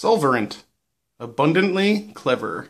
Solverant. Abundantly clever.